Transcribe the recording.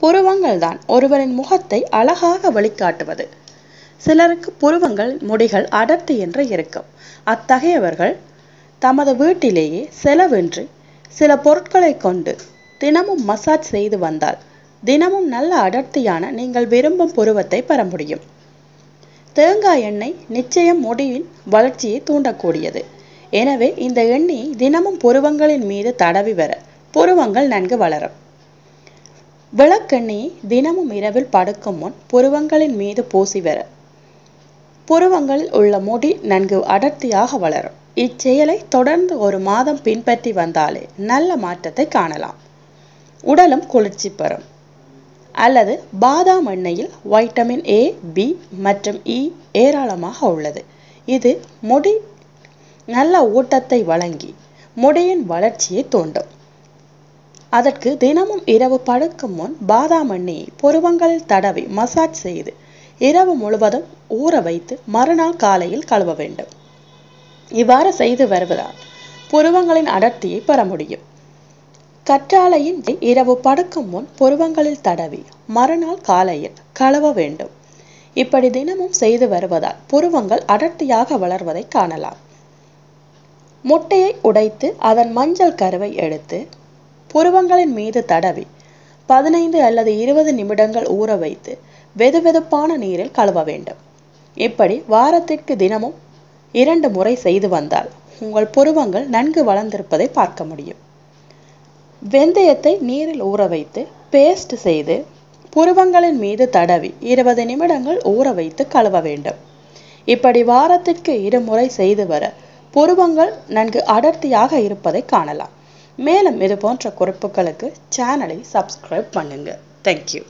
புருவங்கள் தான் ஒருவரின் முகத்தை அழகாக வழிகாட்டுவது சிலருக்கு புருவங்கள் முடிகள் அடர்த்தி என்று இருக்கும். அத்தகையவர்கள் தமது வீட்டிலேயே செலவின்றி சில பொருட்களை கொண்டு தினமும் மசாஜ் செய்து வந்தால் தினமும் நல்ல அடர்த்தியான நீங்கள் விரும்பும் புருவத்தை பெற முடியும். தேங்காய் எண்ணெய் நிச்சயம் முடியின் வளர்ச்சியை தூண்டக்கூடியது. எனவே இந்த எண்ணெயை தினமும் புருவங்களின் மீது தடவி வர புருவங்கள் நன்கு வளரும். விளக்கெண்ணெயை தினமும் இரவில் படுக்கும் முன் புருவங்களின் மீது பூசி வர புருவங்களில் உள்ள முடி நன்கு அடர்த்தியாக வளரும். இச்செயலை தொடர்ந்து ஒரு மாதம் பின்பற்றி வந்தாலே நல்ல மாற்றத்தை காணலாம். உடலும் குளிர்ச்சி பெறும். அல்லது பாதாம் எண்ணெயில் வைட்டமின் ஏ பி மற்றும் இ ஏராளமாக உள்ளது. இது முடி நல்ல ஊட்டத்தை வழங்கி முடியின் வளர்ச்சியை தூண்டும். அதற்கு தினமும் இரவு படுக்கும் முன் பாதாம் எண்ணெயை புருவங்களில் தடவி மசாஜ் செய்து இரவு முழுவதும் ஊற வைத்து மறுநாள் காலையில் கழுவ வேண்டும். இவ்வாறு செய்து வருவதால் புருவங்களின் அடர்த்தியை பெற முடியும். கற்றாழையின் இரவு படுக்கும் முன் புருவங்களில் தடவி மறுநாள் காலையில் கழுவ வேண்டும். இப்படி தினமும் செய்து வருவதால் புருவங்கள் அடர்த்தியாக வளர்வதை காணலாம். முட்டையை உடைத்து அதன் மஞ்சள் கருவை எடுத்து புருவங்களின் மீது தடவி பதினைந்து அல்லது இருபது நிமிடங்கள் ஊற வைத்து வெதுவெதுப்பான நீரில் கழுவ வேண்டும். இப்படி வாரத்திற்கு தினமும் இரண்டு முறை செய்து வந்தால் உங்கள் புருவங்கள் நன்கு வளர்ந்திருப்பதை பார்க்க முடியும். வெந்தயத்தை நீரில் ஊற வைத்து பேஸ்ட் செய்து புருவங்களின் மீது தடவி இருபது நிமிடங்கள் ஊற வைத்து கழுவ வேண்டும். இப்படி வாரத்திற்கு இருமுறை செய்து வர புருவங்கள் நன்கு அடர்த்தியாக இருப்பதை காணலாம். மேலும் இது போன்ற குறிப்புகளுக்கு சேனலை சப்ஸ்கிரைப் பண்ணுங்கள் தேங்க்யூ